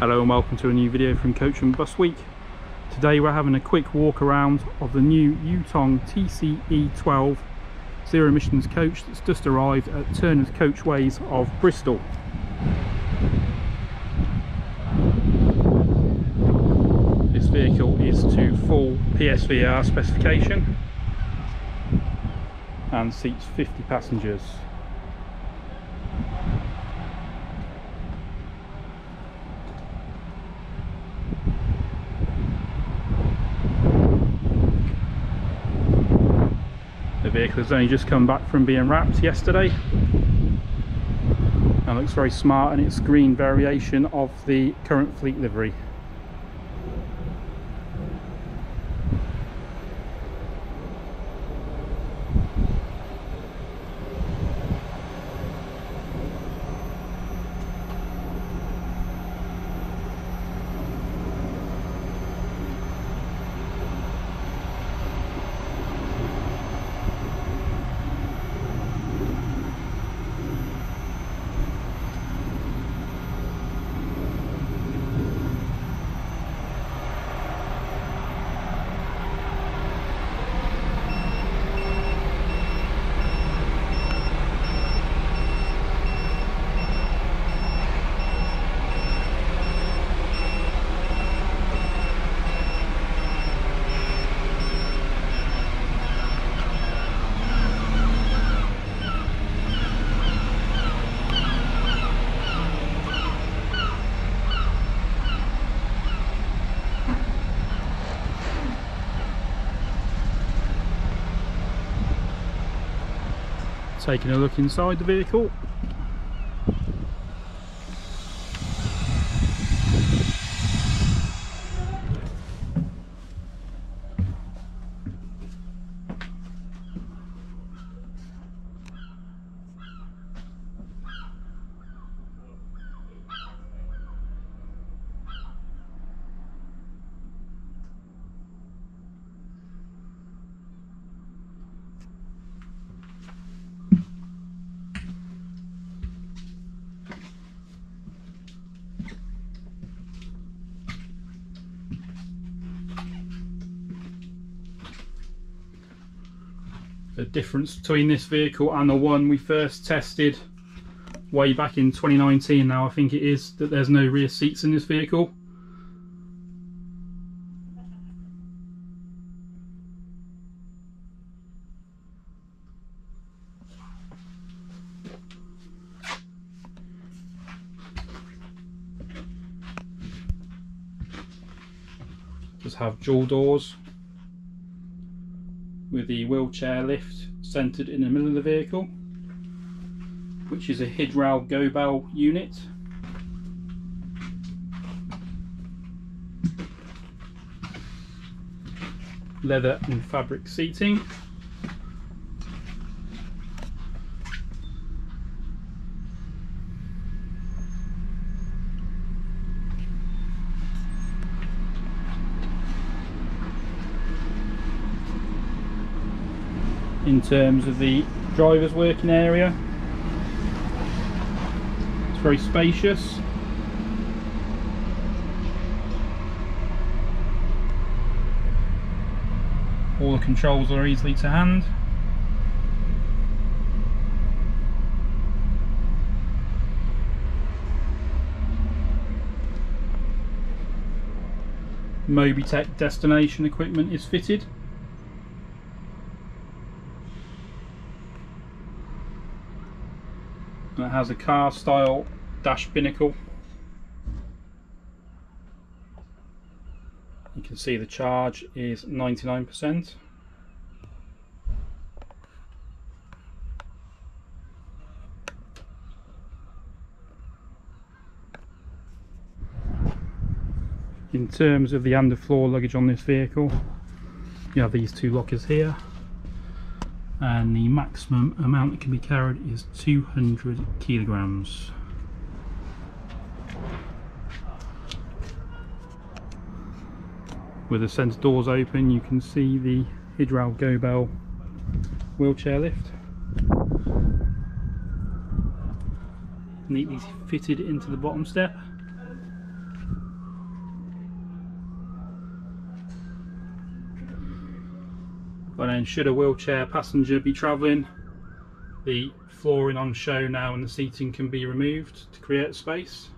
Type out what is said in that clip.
Hello and welcome to a new video from Coach and Bus Week. Today we're having a quick walk around of the new Yutong TCE12 zero emissions coach that's just arrived at Turner's Coachways of Bristol. This vehicle is to full PSVAR specification and seats 50 passengers. The vehicle has only just come back from being wrapped yesterday and looks very smart in its green variation of the current fleet livery. Taking a look inside the vehicle. The difference between this vehicle and the one we first tested way back in 2019 now I think it is that there's no rear seats in this vehicle. Just have dual doors with the wheelchair lift centered in the middle of the vehicle which is a Hidral Gobel unit. Leather and fabric seating in terms of the driver's working area. It's very spacious. All the controls are easily to hand. Mobitec destination equipment is fitted. And it has a car style dash binnacle. You can see the charge is 99% in terms of the underfloor luggage on this vehicle you have these two lockers here and the maximum amount that can be carried is 200 kilograms. With the centre doors open you can see the Hidral Gobel wheelchair lift. Neatly fitted into the bottom step. But then should a wheelchair passenger be travelling, the flooring on show now and the seating can be removed to create space.